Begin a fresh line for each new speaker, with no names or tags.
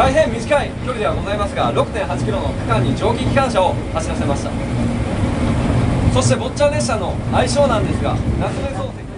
大変短い距離ではございますが 6.8km の区間に蒸気機関車を走らせました。そしてボちゃャ列車の愛称なんですが夏目漱石。